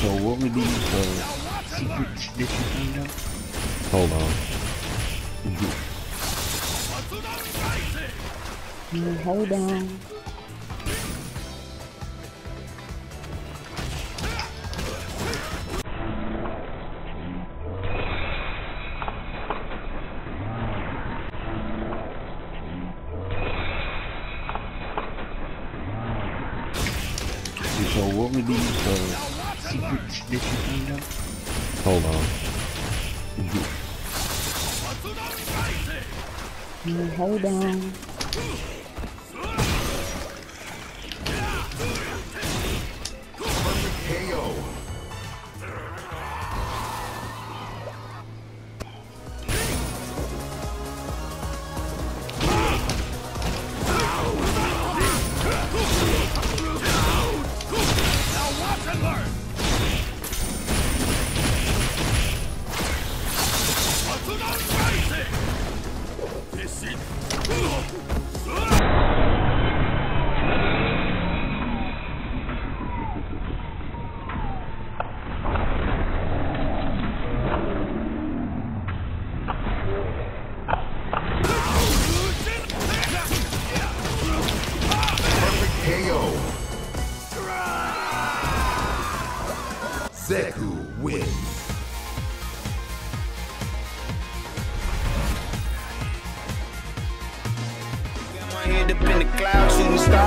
So what were these uh, secrets that you found out? Hold on. Mm, Hold on. So what were these uh, secrets that you found out? Hold on. Mm, Hold on. KO. Zeku wins. Head up in the clouds, shooting stars,